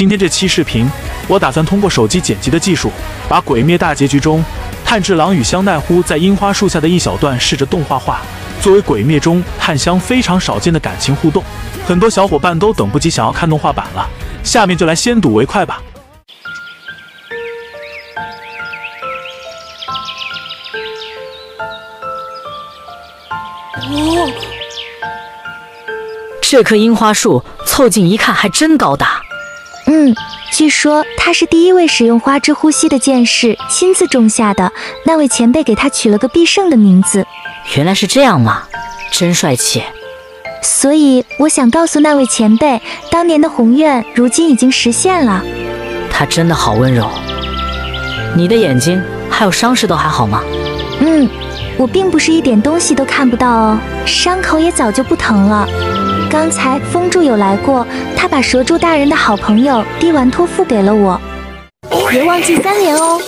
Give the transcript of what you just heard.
今天这期视频，我打算通过手机剪辑的技术，把《鬼灭》大结局中炭治郎与香奈乎在樱花树下的一小段试着动画化，作为《鬼灭》中炭香非常少见的感情互动，很多小伙伴都等不及想要看动画版了。下面就来先睹为快吧。哦，这棵樱花树凑近一看还真高大。嗯，据说他是第一位使用花之呼吸的剑士亲自种下的，那位前辈给他取了个必胜的名字。原来是这样吗？真帅气。所以我想告诉那位前辈，当年的宏愿如今已经实现了。他真的好温柔。你的眼睛还有伤势都还好吗？嗯。我并不是一点东西都看不到哦，伤口也早就不疼了。刚才风柱有来过，他把蛇柱大人的好朋友滴丸托付给了我。别忘记三连哦。